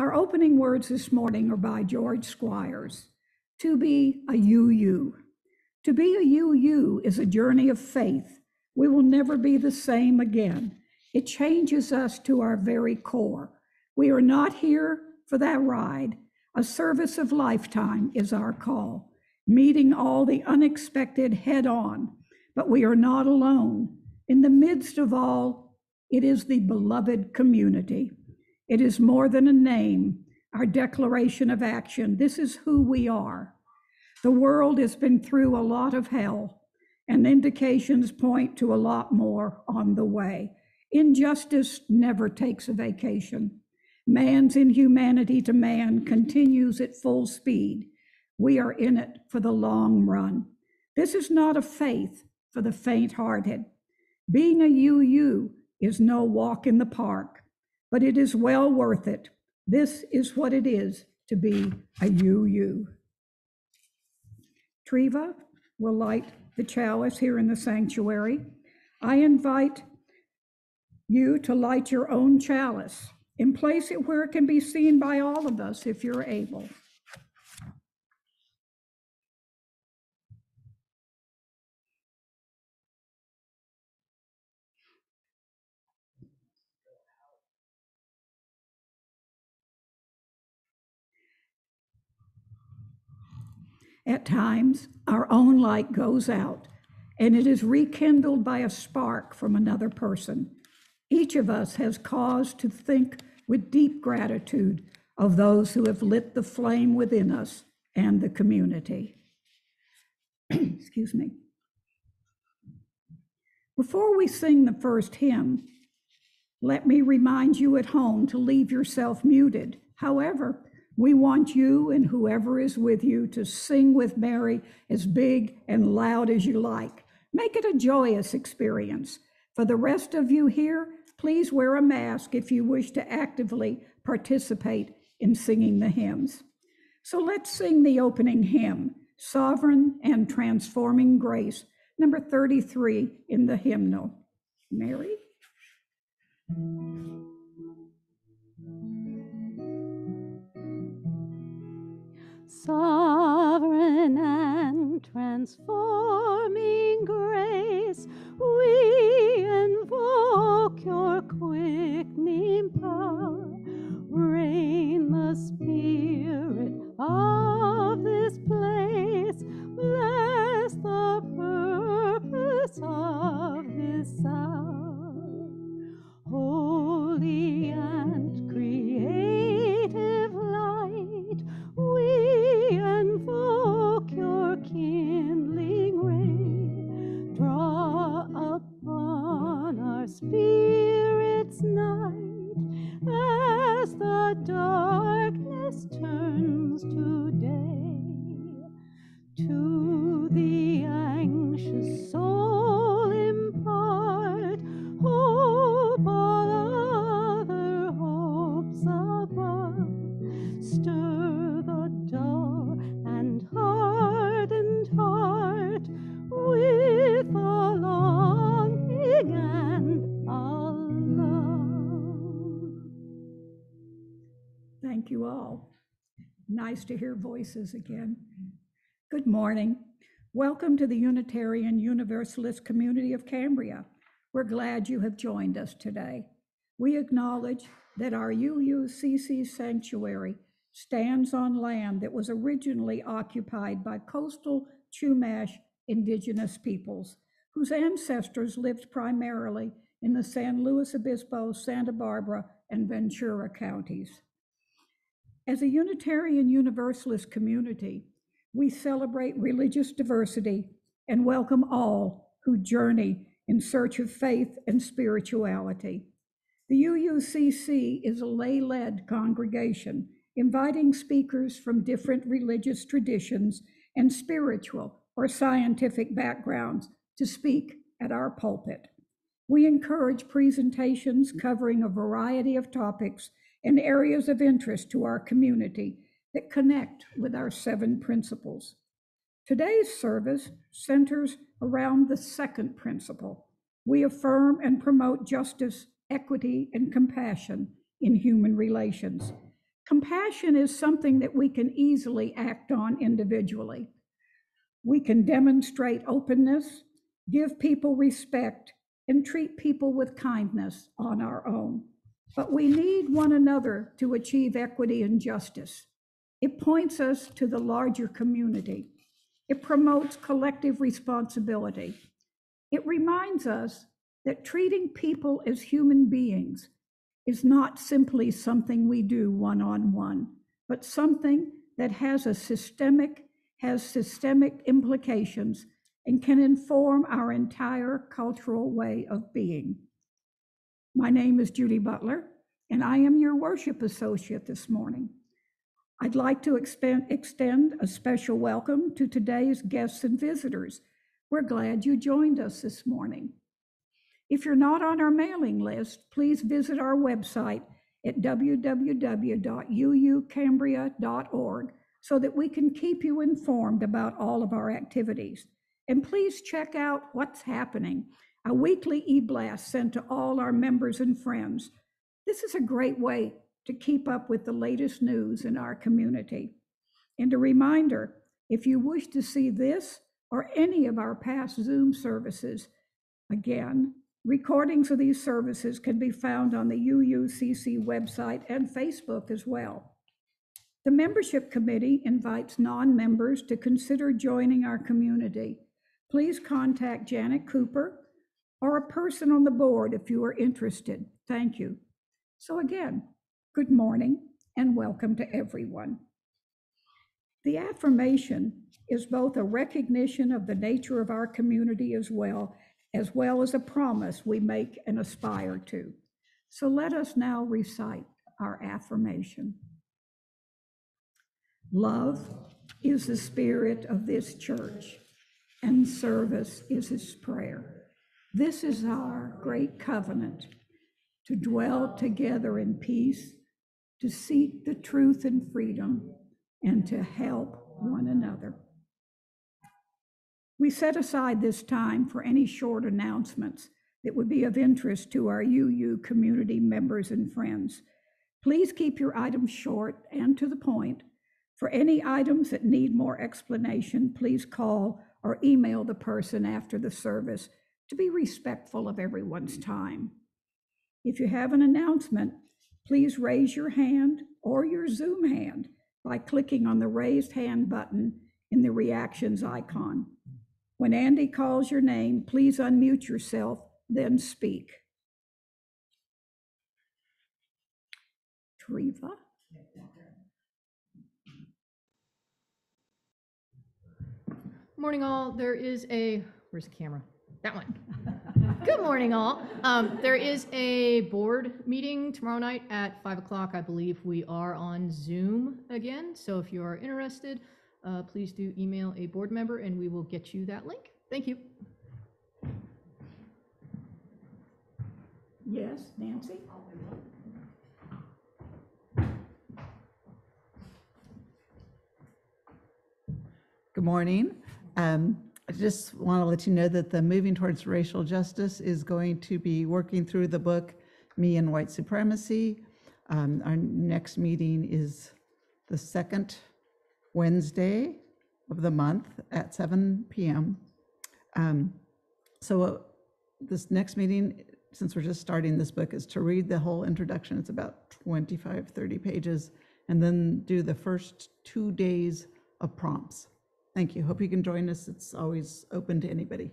Our opening words this morning are by George Squires. To be a UU. To be a UU is a journey of faith. We will never be the same again. It changes us to our very core. We are not here for that ride. A service of lifetime is our call, meeting all the unexpected head on. But we are not alone. In the midst of all, it is the beloved community. It is more than a name, our declaration of action. This is who we are. The world has been through a lot of hell, and indications point to a lot more on the way. Injustice never takes a vacation. Man's inhumanity to man continues at full speed. We are in it for the long run. This is not a faith for the faint hearted. Being a UU is no walk in the park, but it is well worth it. This is what it is to be a UU. Treva will light the chalice here in the sanctuary. I invite you to light your own chalice and place it where it can be seen by all of us if you're able. At times, our own light goes out and it is rekindled by a spark from another person. Each of us has cause to think with deep gratitude of those who have lit the flame within us and the community. Excuse me. Before we sing the first hymn, let me remind you at home to leave yourself muted. However, we want you and whoever is with you to sing with Mary as big and loud as you like. Make it a joyous experience. For the rest of you here, please wear a mask if you wish to actively participate in singing the hymns. So let's sing the opening hymn, Sovereign and Transforming Grace, number 33 in the hymnal. Mary? Sovereign and transforming grace, we invoke your quickening power. Reign the spirit of this place, bless the purpose of this hour. Holy and again. Good morning. Welcome to the Unitarian Universalist community of Cambria. We're glad you have joined us today. We acknowledge that our UUCC sanctuary stands on land that was originally occupied by coastal Chumash indigenous peoples, whose ancestors lived primarily in the San Luis Obispo, Santa Barbara, and Ventura counties. As a Unitarian Universalist community, we celebrate religious diversity and welcome all who journey in search of faith and spirituality. The UUCC is a lay led congregation inviting speakers from different religious traditions and spiritual or scientific backgrounds to speak at our pulpit. We encourage presentations covering a variety of topics and areas of interest to our community that connect with our seven principles. Today's service centers around the second principle. We affirm and promote justice, equity, and compassion in human relations. Compassion is something that we can easily act on individually. We can demonstrate openness, give people respect, and treat people with kindness on our own. But we need one another to achieve equity and justice. It points us to the larger community. It promotes collective responsibility. It reminds us that treating people as human beings is not simply something we do one on one, but something that has a systemic has systemic implications and can inform our entire cultural way of being. My name is Judy Butler, and I am your worship associate this morning. I'd like to extend a special welcome to today's guests and visitors. We're glad you joined us this morning. If you're not on our mailing list, please visit our website at www.uucambria.org so that we can keep you informed about all of our activities. And please check out what's happening, a weekly e-blast sent to all our members and friends. This is a great way to keep up with the latest news in our community. And a reminder, if you wish to see this or any of our past Zoom services, again, recordings of these services can be found on the UUCC website and Facebook as well. The membership committee invites non-members to consider joining our community. Please contact Janet Cooper or a person on the board if you are interested. Thank you. So again, good morning and welcome to everyone. The affirmation is both a recognition of the nature of our community as well, as well as a promise we make and aspire to. So let us now recite our affirmation. Love is the spirit of this church, and service is his prayer. This is our great covenant to dwell together in peace, to seek the truth and freedom, and to help one another. We set aside this time for any short announcements that would be of interest to our UU community members and friends. Please keep your items short and to the point. For any items that need more explanation, please call or email the person after the service to be respectful of everyone's time. If you have an announcement, please raise your hand or your Zoom hand by clicking on the raised hand button in the reactions icon. When Andy calls your name, please unmute yourself, then speak. Treva? Morning, all. There is a, where's the camera? That one. Good morning, all. Um, there is a board meeting tomorrow night at five o'clock. I believe we are on Zoom again. So if you are interested, uh, please do email a board member and we will get you that link. Thank you. Yes, Nancy? Good morning. Um, I just want to let you know that the Moving Towards Racial Justice is going to be working through the book Me and White Supremacy. Um, Our next meeting is the second Wednesday of the month at seven PM. Um, So uh, this next meeting, since we're just starting this book, is to read the whole introduction. It's about 25, 30 pages, and then do the first two days of prompts. Thank you. Hope you can join us. It's always open to anybody.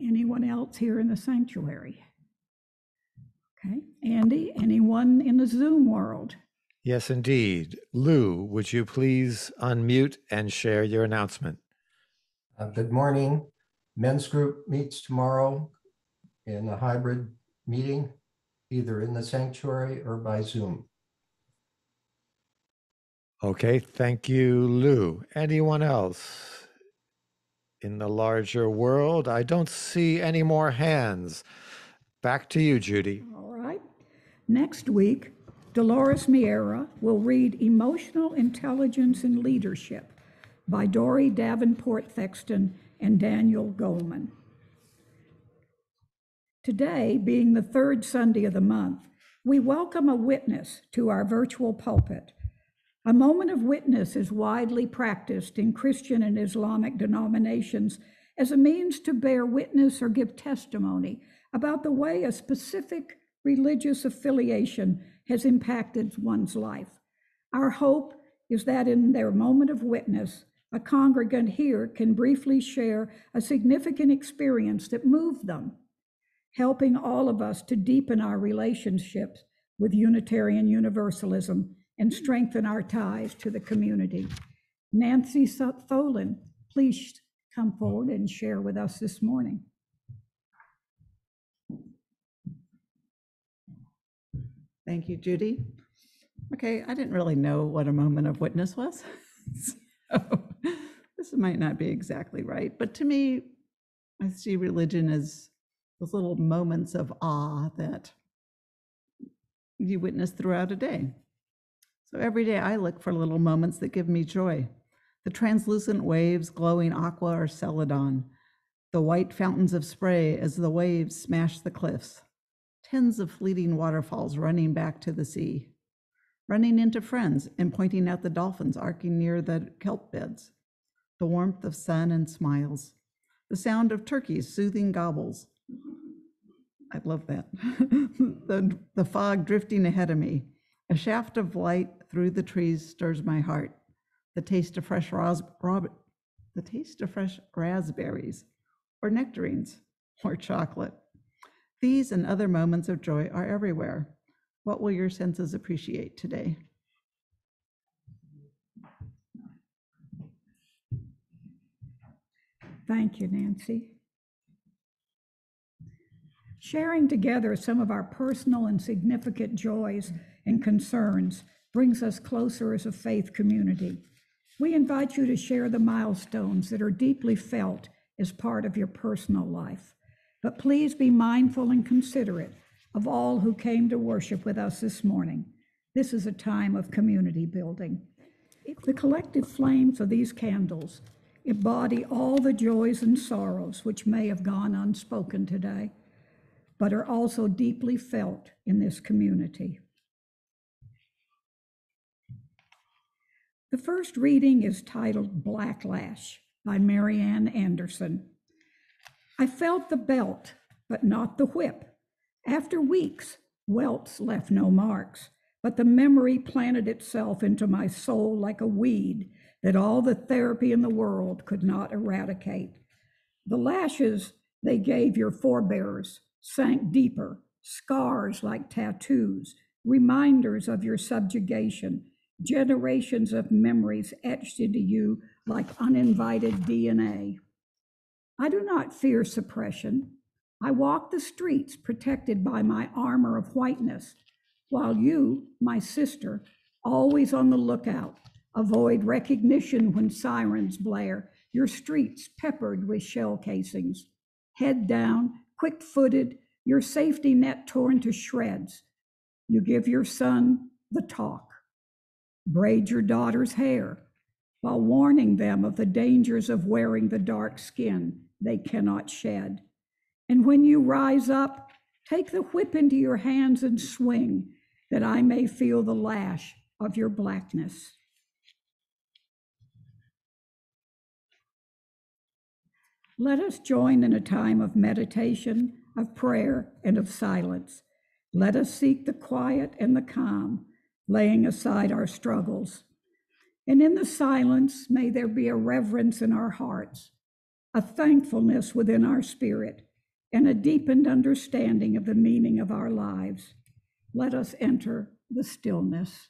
Anyone else here in the sanctuary? Okay, Andy, anyone in the Zoom world? Yes, indeed. Lou, would you please unmute and share your announcement? Uh, Good morning. Men's group meets tomorrow in a hybrid meeting, either in the sanctuary or by Zoom. Okay, thank you, Lou. Anyone else in the larger world? I don't see any more hands. Back to you, Judy. All right. Next week, Dolores Miera will read Emotional Intelligence and Leadership by Dory Davenport Thexton and Daniel Goleman. Today, being the third Sunday of the month, we welcome a witness to our virtual pulpit. A moment of witness is widely practiced in Christian and Islamic denominations as a means to bear witness or give testimony about the way a specific religious affiliation has impacted one's life. Our hope is that in their moment of witness, a congregant here can briefly share a significant experience that moved them, helping all of us to deepen our relationships with Unitarian Universalism and strengthen our ties to the community. Nancy Tholen, please come forward and share with us this morning. Thank you, Judy. Okay, I didn't really know what a moment of witness was. So this might not be exactly right, but to me, I see religion as those little moments of awe that you witness throughout a day. So every day I look for little moments that give me joy. The translucent waves glowing aqua or celadon, the white fountains of spray as the waves smash the cliffs, tens of fleeting waterfalls running back to the sea, running into friends and pointing out the dolphins arcing near the kelp beds, the warmth of sun and smiles, the sound of turkeys soothing gobbles. I love that. the, the fog drifting ahead of me, a shaft of light through the trees stirs my heart. The taste of fresh ros- rob- the taste of fresh raspberries, or nectarines, or chocolate. These and other moments of joy are everywhere. What will your senses appreciate today? Thank you, Nancy. Sharing together some of our personal and significant joys and concerns brings us closer as a faith community. We invite you to share the milestones that are deeply felt as part of your personal life. But please be mindful and considerate of all who came to worship with us this morning. This is a time of community building. The collective flames of these candles embody all the joys and sorrows which may have gone unspoken today, but are also deeply felt in this community. The first reading is titled Blacklash by Marianne Anderson. I felt the belt, but not the whip. After weeks, welts left no marks, but the memory planted itself into my soul like a weed that all the therapy in the world could not eradicate. The lashes they gave your forebears sank deeper, scars like tattoos, reminders of your subjugation, generations of memories etched into you like uninvited DNA. I do not fear suppression. I walk the streets protected by my armor of whiteness, while you, my sister, always on the lookout, avoid recognition when sirens blare, your streets peppered with shell casings. Head down, quick footed, your safety net torn to shreds. You give your son the talk braid your daughter's hair while warning them of the dangers of wearing the dark skin they cannot shed. And when you rise up, take the whip into your hands and swing, that I may feel the lash of your blackness. Let us join in a time of meditation, of prayer, and of silence. Let us seek the quiet and the calm laying aside our struggles. And in the silence, may there be a reverence in our hearts, a thankfulness within our spirit, and a deepened understanding of the meaning of our lives. Let us enter the stillness.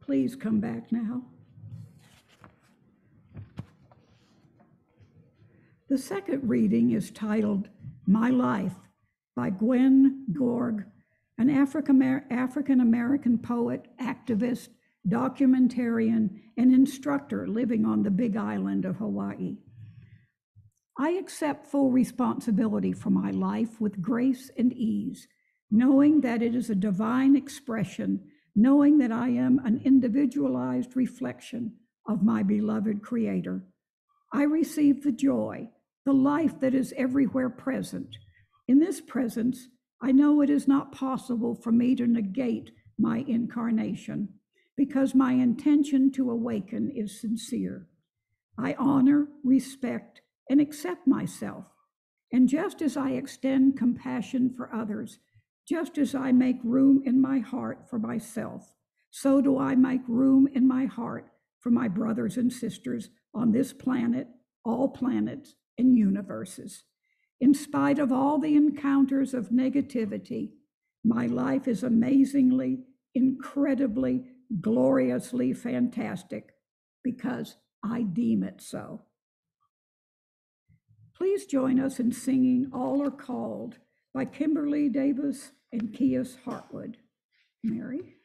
Please come back now. The second reading is titled My Life by Gwen Gorg, an African American poet, activist, documentarian, and instructor living on the Big Island of Hawaii. I accept full responsibility for my life with grace and ease, knowing that it is a divine expression, knowing that I am an individualized reflection of my beloved Creator. I receive the joy, the life that is everywhere present. In this presence, I know it is not possible for me to negate my incarnation because my intention to awaken is sincere. I honor, respect, and accept myself. And just as I extend compassion for others, just as I make room in my heart for myself, so do I make room in my heart for my brothers and sisters on this planet, all planets, and universes. In spite of all the encounters of negativity, my life is amazingly, incredibly, gloriously fantastic because I deem it so. Please join us in singing All Are Called by Kimberley Debus and Kiya Heartwood. Mary?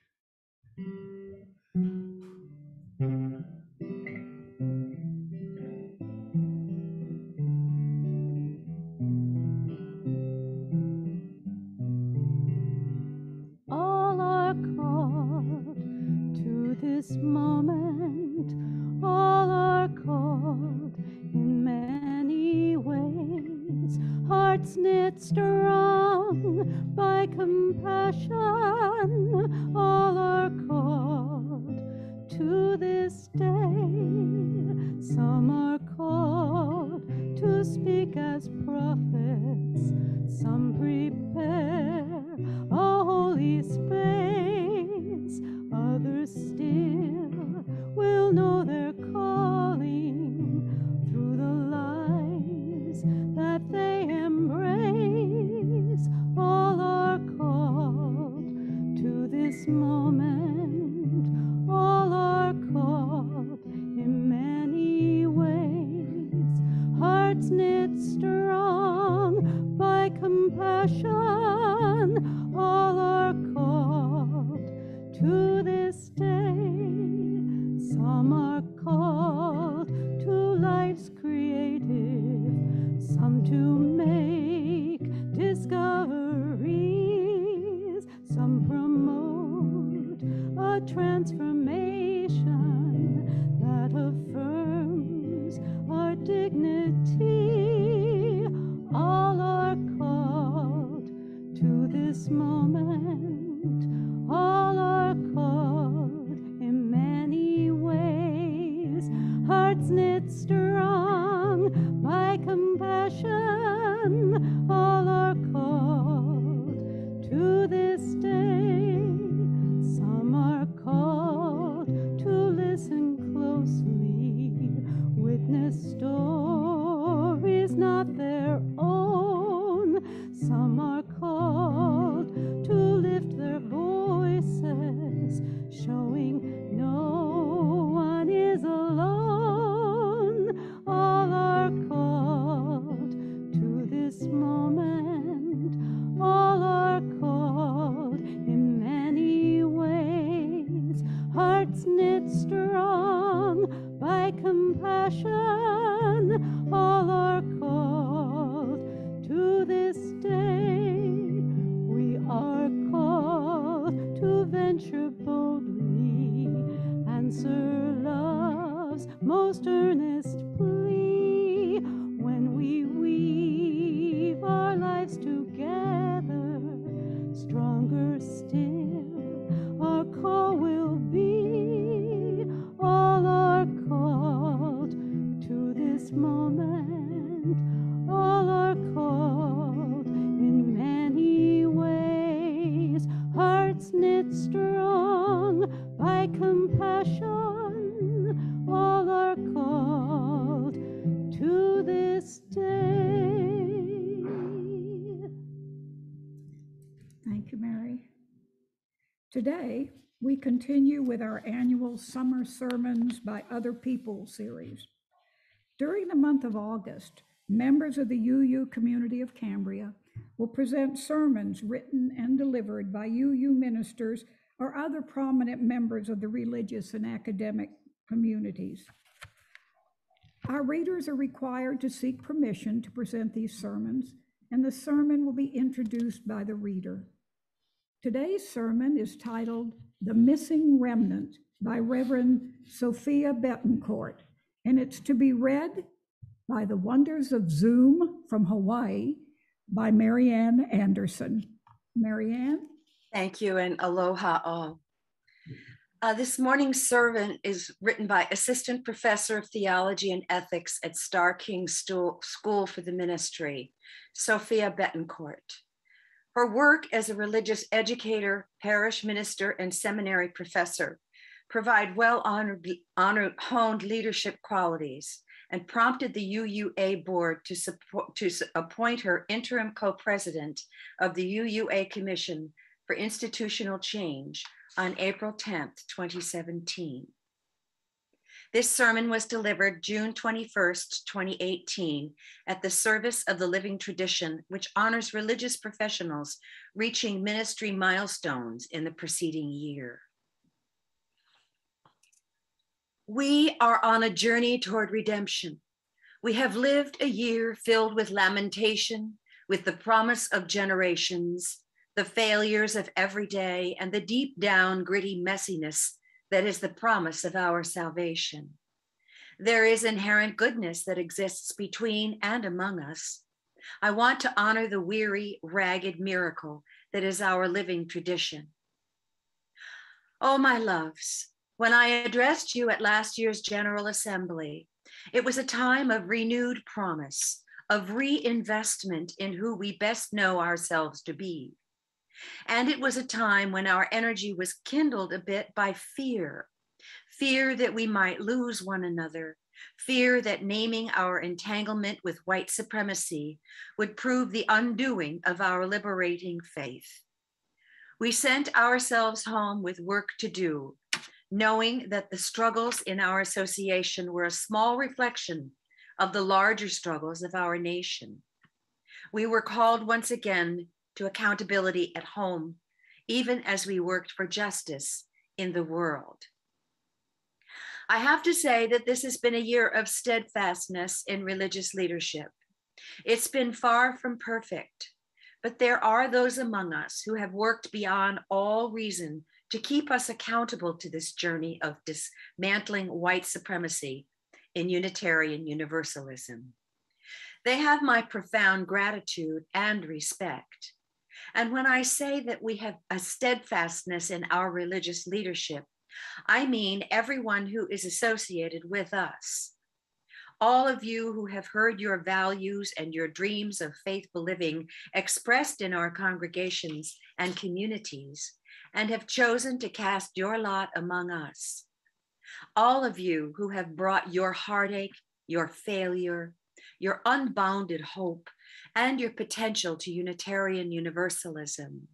all are called to this moment. All are called Hearts knit strong by compassion. All are called to this day. Some are called to speak as prophets. Some prepare a holy space. Moment. All are called in many ways. Hearts knit strong by compassion. All are called to this day. Some are called to life's creative, some to Sermons by Other People series. During the month of August, members of the UU community of Cambria will present sermons written and delivered by UU ministers or other prominent members of the religious and academic communities. Our readers are required to seek permission to present these sermons, and the sermon will be introduced by the reader. Today's sermon is titled The Missing Remnant by Reverend Sophia Betancourt, and it's to be read by the Wonders of Zoom from Hawaii by Marianne Anderson. Marianne? Thank you and aloha all. Uh, this morning's sermon is written by Assistant Professor of Theology and Ethics at Starr King School for the Ministry, Sophia Betancourt. Her work as a religious educator, parish minister, and seminary professor provide well honored, honed leadership qualities and prompted the UUA board to, support, to appoint her interim co-president of the UUA Commission for Institutional Change on April 10th, 2017. This sermon was delivered June 21st, 2018, at the Service of the Living Tradition, which honors religious professionals reaching ministry milestones in the preceding year. We are on a journey toward redemption. We have lived a year filled with lamentation, with the promise of generations, the failures of every day, and the deep down gritty messiness that is the promise of our salvation. There is inherent goodness that exists between and among us. I want to honor the weary, ragged miracle that is our living tradition. Oh, my loves, when I addressed you at last year's General Assembly, it was a time of renewed promise, of reinvestment in who we best know ourselves to be. And it was a time when our energy was kindled a bit by fear fear that we might lose one another, fear that naming our entanglement with white supremacy would prove the undoing of our liberating faith. We sent ourselves home with work to do, knowing that the struggles in our association were a small reflection of the larger struggles of our nation. We were called once again to accountability at home, even as we worked for justice in the world. I have to say that this has been a year of steadfastness in religious leadership. It's been far from perfect, but there are those among us who have worked beyond all reason to keep us accountable to this journey of dismantling white supremacy in Unitarian Universalism. They have my profound gratitude and respect. And when I say that we have a steadfastness in our religious leadership, I mean everyone who is associated with us. All of you who have heard your values and your dreams of faithful living expressed in our congregations and communities, and have chosen to cast your lot among us. All of you who have brought your heartache, your failure, your unbounded hope, and your potential to Unitarian Universalism.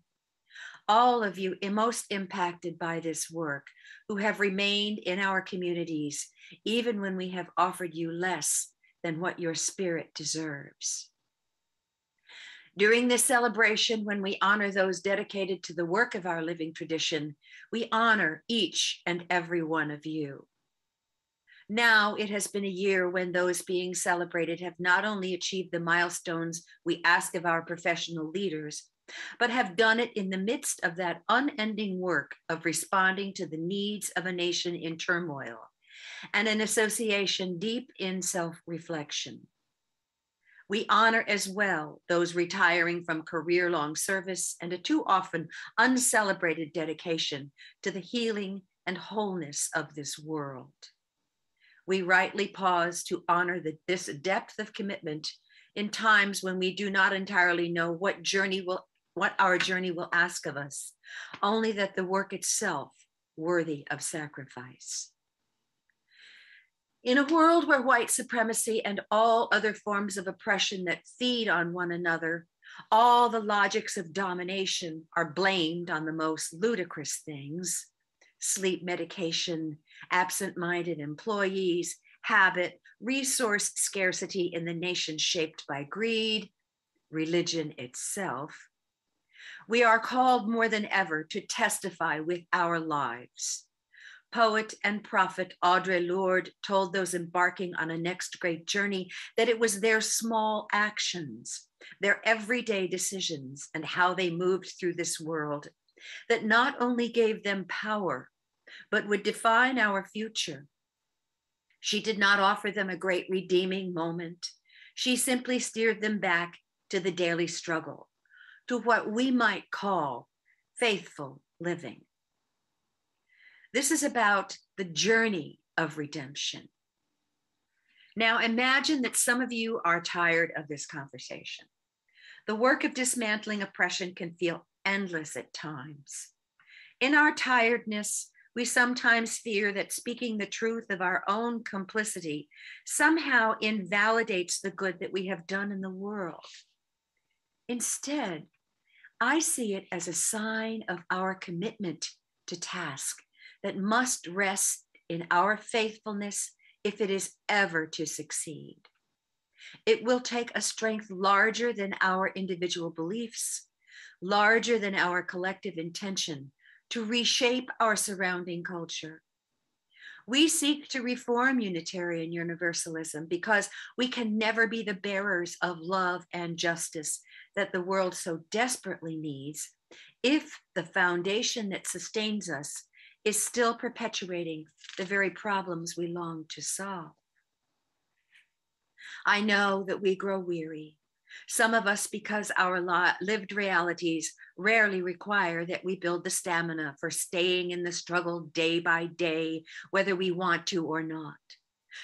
All of you most impacted by this work, who have remained in our communities, even when we have offered you less than what your spirit deserves. During this celebration, when we honor those dedicated to the work of our living tradition, we honor each and every one of you. Now it has been a year when those being celebrated have not only achieved the milestones we ask of our professional leaders, but have done it in the midst of that unending work of responding to the needs of a nation in turmoil and an association deep in self reflection. We honor as well those retiring from career long service and a too often uncelebrated dedication to the healing and wholeness of this world. We rightly pause to honor the, this depth of commitment in times when we do not entirely know what journey will what our journey will ask of us only that the work itself worthy of sacrifice in a world where white supremacy and all other forms of oppression that feed on one another all the logics of domination are blamed on the most ludicrous things sleep medication, absent minded employees, habit, resource scarcity in the nation shaped by greed, religion itself, we are called more than ever to testify with our lives. Poet and prophet Audre Lorde told those embarking on a next great journey that it was their small actions, their everyday decisions, and how they moved through this world that not only gave them power, but would define our future. She did not offer them a great redeeming moment. She simply steered them back to the daily struggle, to what we might call faithful living. This is about the journey of redemption. Now, imagine that some of you are tired of this conversation. The work of dismantling oppression can feel endless at times. In our tiredness, we sometimes fear that speaking the truth of our own complicity somehow invalidates the good that we have done in the world. Instead, I see it as a sign of our commitment to task that must rest in our faithfulness if it is ever to succeed. It will take a strength larger than our individual beliefs, larger than our collective intention to reshape our surrounding culture. We seek to reform Unitarian Universalism because we can never be the bearers of love and justice that the world so desperately needs if the foundation that sustains us is still perpetuating the very problems we long to solve. I know that we grow weary. Some of us, because our lived realities rarely require that we build the stamina for staying in the struggle day by day, whether we want to or not.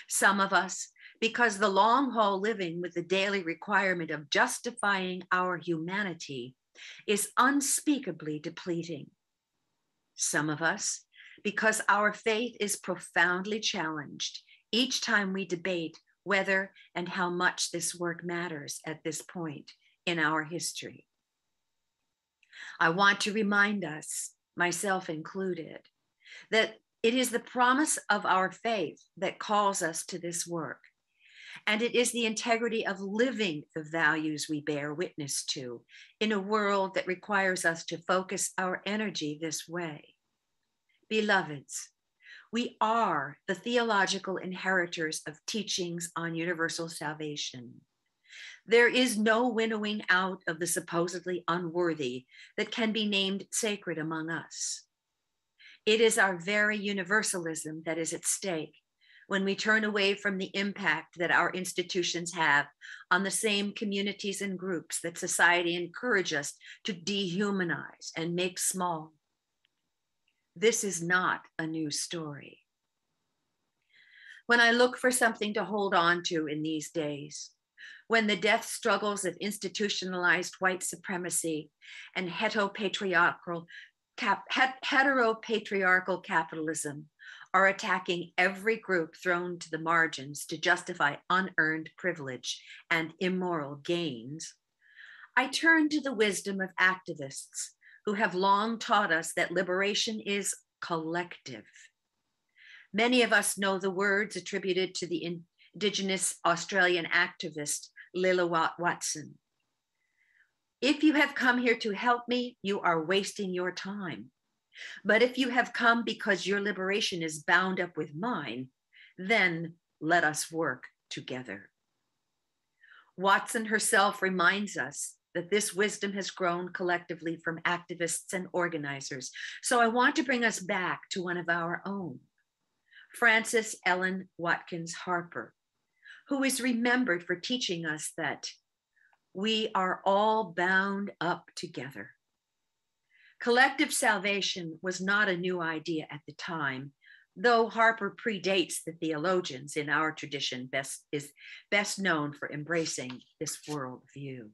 Some of us, because the long haul living with the daily requirement of justifying our humanity is unspeakably depleting. Some of us, because our faith is profoundly challenged each time we debate whether and how much this work matters at this point in our history. I want to remind us, myself included, that it is the promise of our faith that calls us to this work. And it is the integrity of living the values we bear witness to in a world that requires us to focus our energy this way. Beloveds, we are the theological inheritors of teachings on universal salvation. There is no winnowing out of the supposedly unworthy that can be named sacred among us. It is our very universalism that is at stake when we turn away from the impact that our institutions have on the same communities and groups that society encourages us to dehumanize and make small. This is not a new story. When I look for something to hold on to in these days, when the death struggles of institutionalized white supremacy and heteropatriarchal, cap, heteropatriarchal capitalism are attacking every group thrown to the margins to justify unearned privilege and immoral gains, I turn to the wisdom of activists who have long taught us that liberation is collective. Many of us know the words attributed to the Indigenous Australian activist Lilla Watson. If you have come here to help me, you are wasting your time. But if you have come because your liberation is bound up with mine, then let us work together. Watson herself reminds us that this wisdom has grown collectively from activists and organizers. So I want to bring us back to one of our own, Frances Ellen Watkins Harper, who is remembered for teaching us that we are all bound up together. Collective salvation was not a new idea at the time, though Harper predates the theologians in our tradition, best, is best known for embracing this worldview.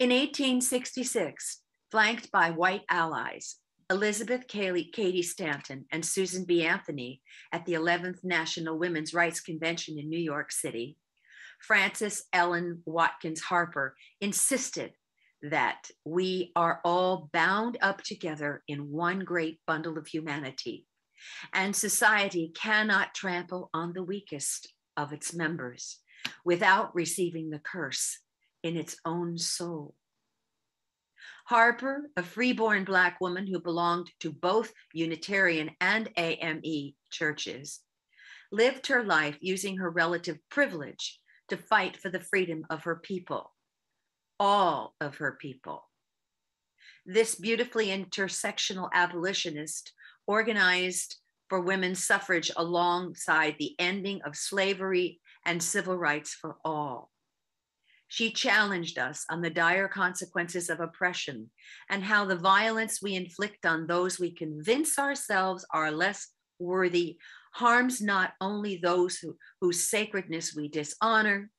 In 1866, flanked by white allies, Elizabeth Cady Stanton and Susan B. Anthony at the 11th National Women's Rights Convention in New York City, Frances Ellen Watkins Harper insisted that we are all bound up together in one great bundle of humanity, and society cannot trample on the weakest of its members without receiving the curse in its own soul. Harper, a freeborn Black woman who belonged to both Unitarian and AME churches, lived her life using her relative privilege to fight for the freedom of her people, all of her people. This beautifully intersectional abolitionist organized for women's suffrage alongside the ending of slavery and civil rights for all. She challenged us on the dire consequences of oppression and how the violence we inflict on those we convince ourselves are less worthy harms not only those who, whose sacredness we dishonor,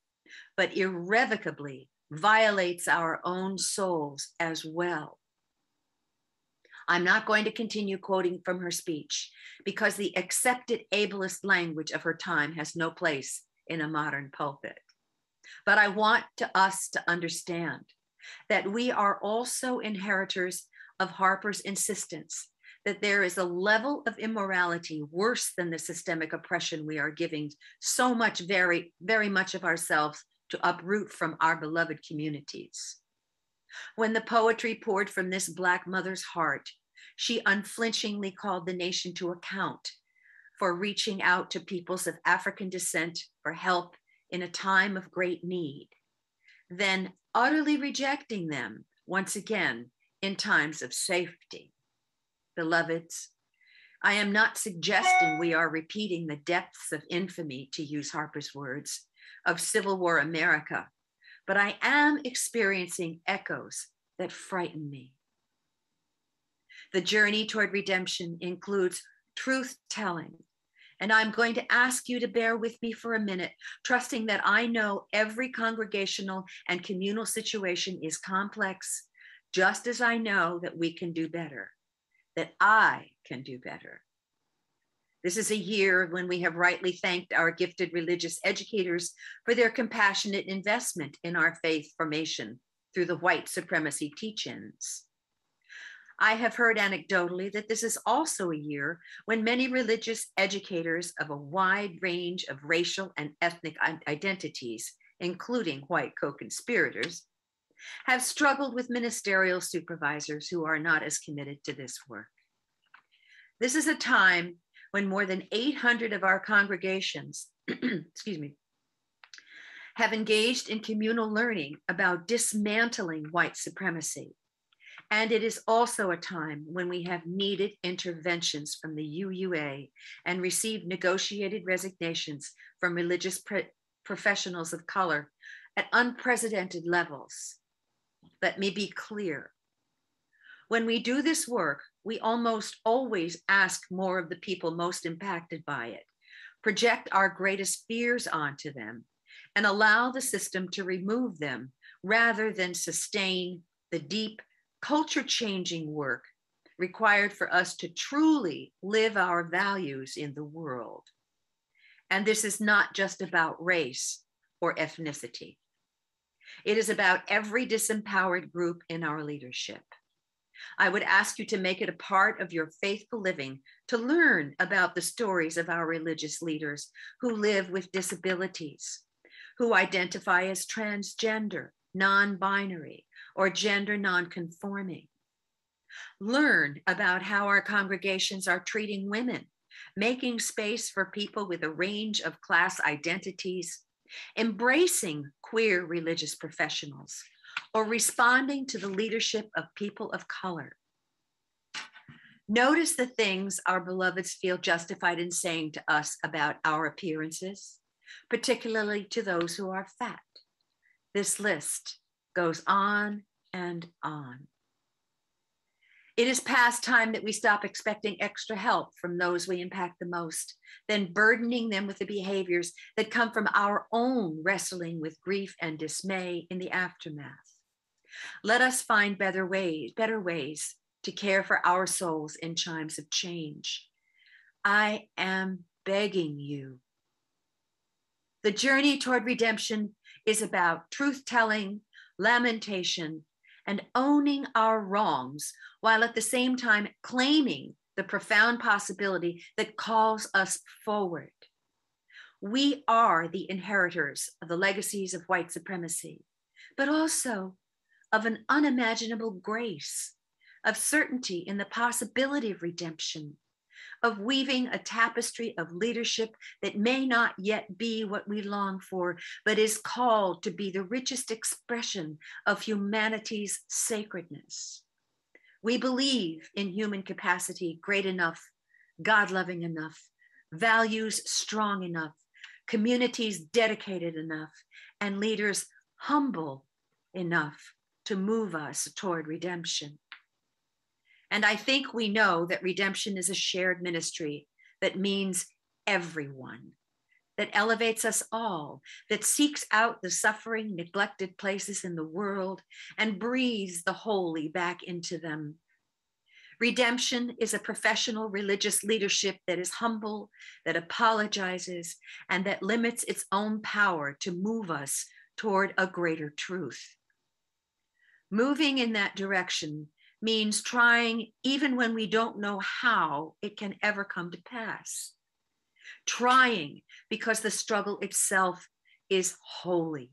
but irrevocably violates our own souls as well. I'm not going to continue quoting from her speech because the accepted ableist language of her time has no place in a modern pulpit. But I want to us to understand that we are also inheritors of Harper's insistence that there is a level of immorality worse than the systemic oppression we are giving so much, very, very much of ourselves to uproot from our beloved communities. When the poetry poured from this Black mother's heart, she unflinchingly called the nation to account for reaching out to peoples of African descent for help in a time of great need, then utterly rejecting them once again in times of safety. Beloveds, I am not suggesting we are repeating the depths of infamy, to use Harper's words, of Civil War America, but I am experiencing echoes that frighten me. The journey toward redemption includes truth telling. And I'm going to ask you to bear with me for a minute, trusting that I know every congregational and communal situation is complex, just as I know that we can do better, that I can do better. This is a year when we have rightly thanked our gifted religious educators for their compassionate investment in our faith formation through the white supremacy teach ins. I have heard anecdotally that this is also a year when many religious educators of a wide range of racial and ethnic identities, including white co conspirators, have struggled with ministerial supervisors who are not as committed to this work. This is a time when more than 800 of our congregations, excuse me, have engaged in communal learning about dismantling white supremacy and it is also a time when we have needed interventions from the UUA and received negotiated resignations from religious professionals of color at unprecedented levels. Let me be clear. When we do this work, we almost always ask more of the people most impacted by it, project our greatest fears onto them, and allow the system to remove them rather than sustain the deep culture changing work required for us to truly live our values in the world. And this is not just about race or ethnicity. It is about every disempowered group in our leadership. I would ask you to make it a part of your faithful living to learn about the stories of our religious leaders who live with disabilities, who identify as transgender, non binary, or gender nonconforming. Learn about how our congregations are treating women, making space for people with a range of class identities, embracing queer religious professionals, or responding to the leadership of people of color. Notice the things our beloveds feel justified in saying to us about our appearances, particularly to those who are fat. This list goes on and on. It is past time that we stop expecting extra help from those we impact the most, then burdening them with the behaviors that come from our own wrestling with grief and dismay in the aftermath. Let us find better ways, better ways to care for our souls in times of change. I am begging you. The journey toward redemption is about truth telling, lamentation, and owning our wrongs while at the same time claiming the profound possibility that calls us forward. We are the inheritors of the legacies of white supremacy, but also of an unimaginable grace, of certainty in the possibility of redemption, of weaving a tapestry of leadership that may not yet be what we long for, but is called to be the richest expression of humanity's sacredness. We believe in human capacity great enough, God loving enough, values strong enough, communities dedicated enough, and leaders humble enough to move us toward redemption. And I think we know that redemption is a shared ministry that means everyone, that elevates us all, that seeks out the suffering, neglected places in the world and breathes the holy back into them. Redemption is a professional religious leadership that is humble, that apologizes, and that limits its own power to move us toward a greater truth. Moving in that direction means trying even when we don't know how it can ever come to pass. Trying because the struggle itself is holy.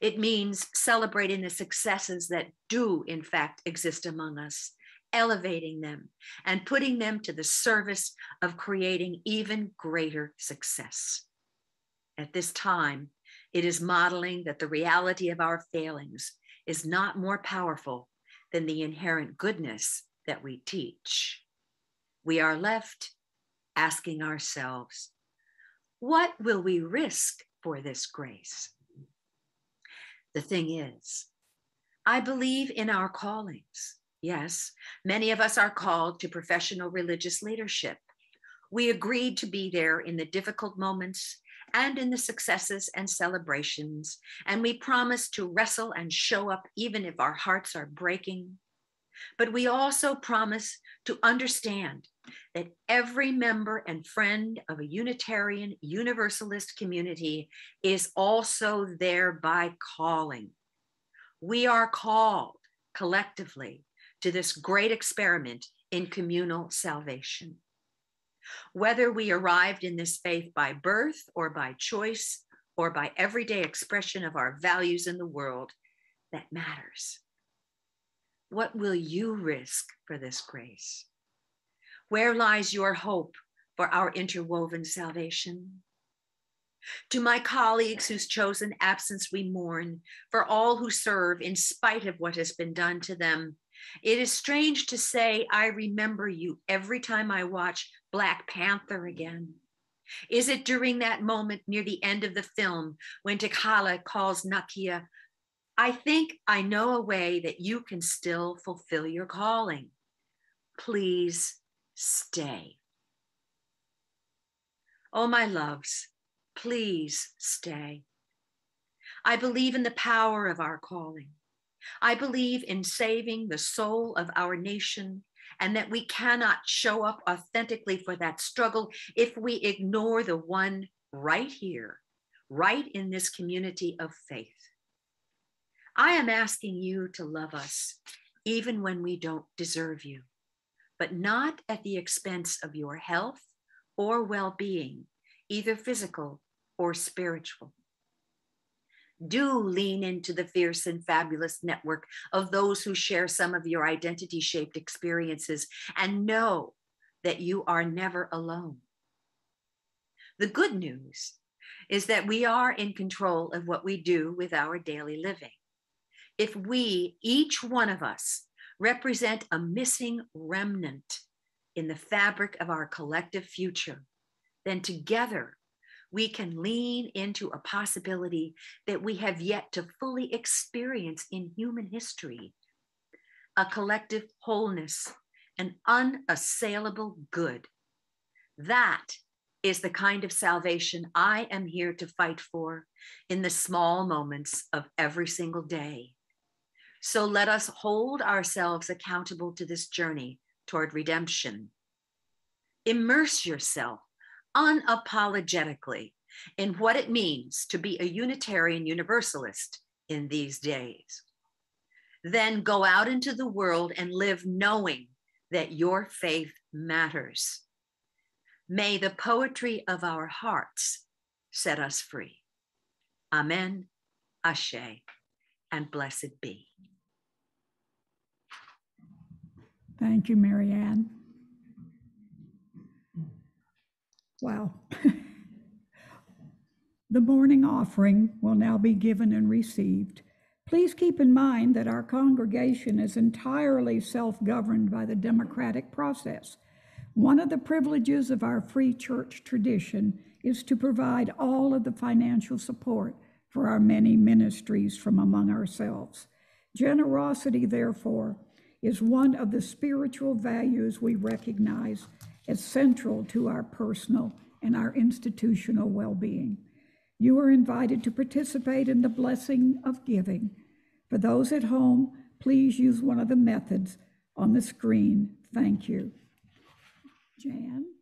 It means celebrating the successes that do, in fact, exist among us, elevating them, and putting them to the service of creating even greater success. At this time, it is modeling that the reality of our failings is not more powerful than the inherent goodness that we teach. We are left asking ourselves, what will we risk for this grace? The thing is, I believe in our callings. Yes, many of us are called to professional religious leadership. We agreed to be there in the difficult moments and in the successes and celebrations. And we promise to wrestle and show up even if our hearts are breaking. But we also promise to understand that every member and friend of a Unitarian Universalist community is also there by calling. We are called collectively to this great experiment in communal salvation. Whether we arrived in this faith by birth or by choice or by everyday expression of our values in the world, that matters. What will you risk for this grace? Where lies your hope for our interwoven salvation? To my colleagues whose chosen absence we mourn, for all who serve in spite of what has been done to them, it is strange to say, I remember you every time I watch Black Panther again. Is it during that moment near the end of the film when T'Challa calls Nakia, I think I know a way that you can still fulfill your calling. Please stay. Oh, my loves, please stay. I believe in the power of our calling. I believe in saving the soul of our nation and that we cannot show up authentically for that struggle if we ignore the one right here, right in this community of faith. I am asking you to love us even when we don't deserve you, but not at the expense of your health or well being, either physical or spiritual do lean into the fierce and fabulous network of those who share some of your identity shaped experiences and know that you are never alone. The good news is that we are in control of what we do with our daily living. If we, each one of us, represent a missing remnant in the fabric of our collective future, then together we can lean into a possibility that we have yet to fully experience in human history a collective wholeness, an unassailable good. That is the kind of salvation I am here to fight for in the small moments of every single day. So let us hold ourselves accountable to this journey toward redemption. Immerse yourself unapologetically in what it means to be a Unitarian Universalist in these days. Then go out into the world and live knowing that your faith matters. May the poetry of our hearts set us free. Amen, Ashe, and blessed be. Thank you, Mary Wow. The morning offering will now be given and received. Please keep in mind that our congregation is entirely self-governed by the democratic process. One of the privileges of our free church tradition is to provide all of the financial support for our many ministries from among ourselves. Generosity, therefore, is one of the spiritual values we recognize as central to our personal and our institutional well-being. You are invited to participate in the blessing of giving. For those at home, please use one of the methods on the screen. Thank you. Jan?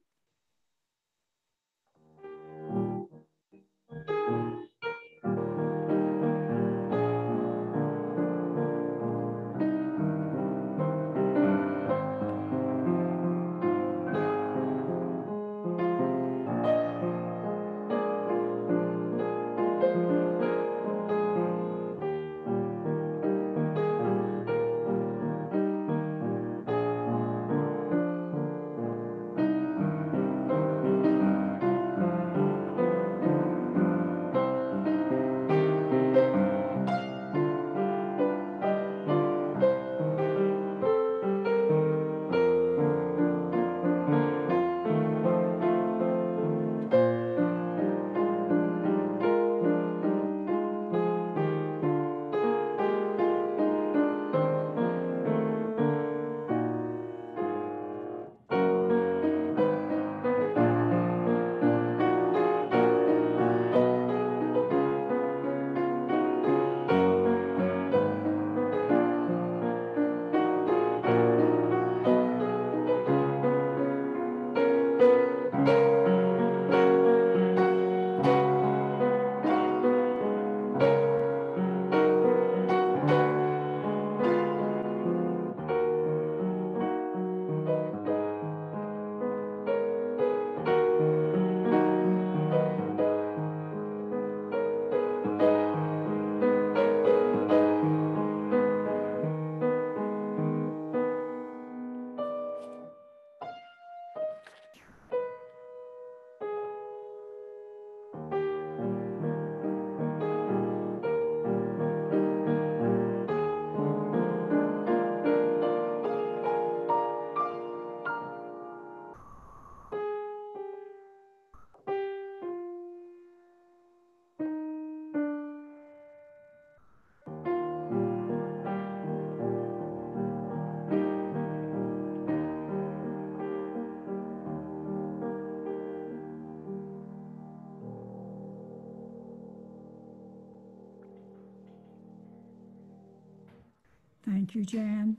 You, Jan.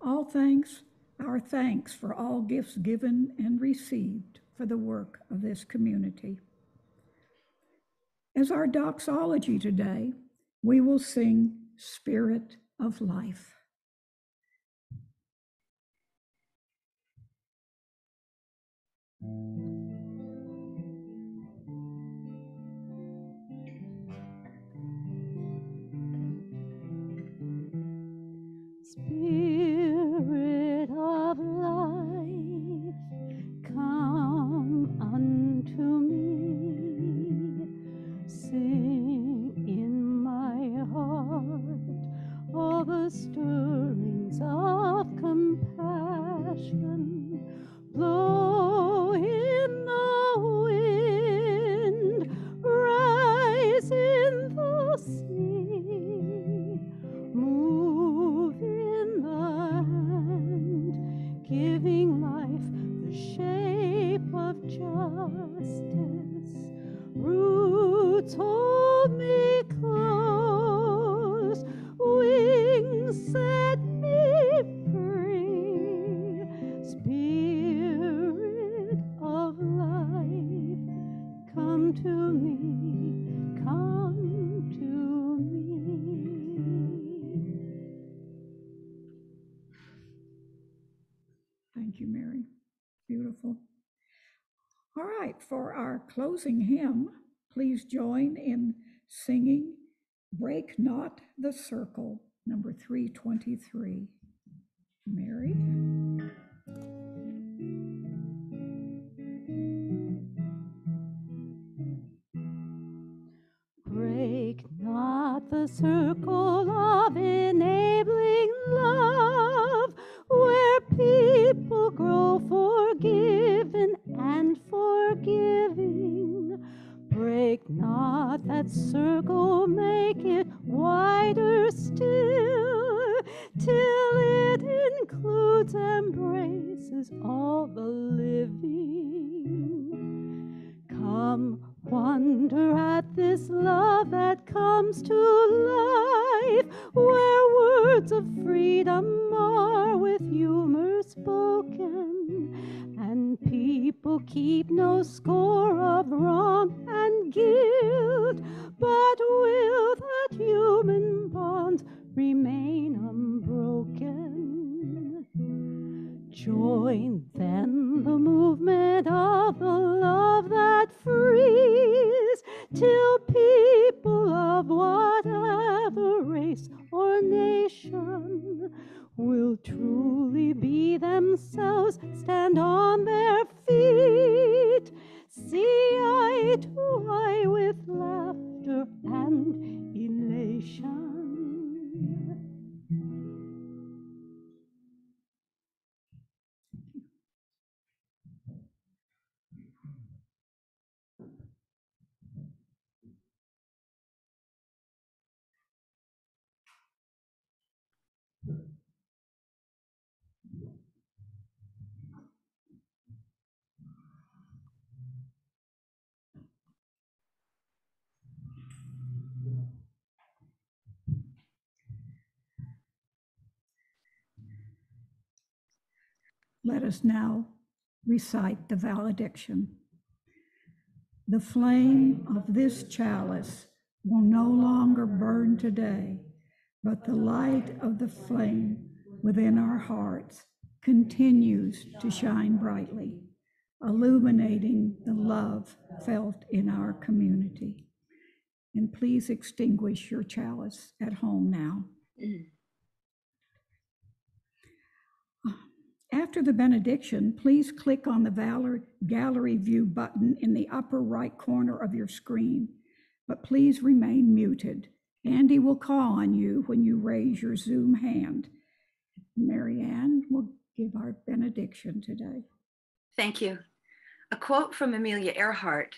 All thanks, our thanks for all gifts given and received for the work of this community. As our doxology today, we will sing Spirit of Life. Closing hymn, please join in singing Break Not the Circle, number 323. Let us now recite the valediction. The flame of this chalice will no longer burn today, but the light of the flame within our hearts continues to shine brightly, illuminating the love felt in our community. And please extinguish your chalice at home now. Mm. After the benediction, please click on the Gallery View button in the upper right corner of your screen, but please remain muted. Andy will call on you when you raise your Zoom hand. Marianne will give our benediction today. Thank you. A quote from Amelia Earhart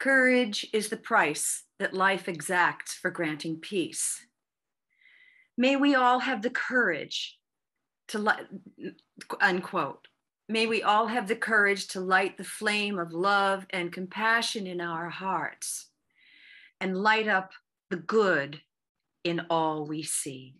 Courage is the price that life exacts for granting peace. May we all have the courage to light, unquote. May we all have the courage to light the flame of love and compassion in our hearts and light up the good in all we see.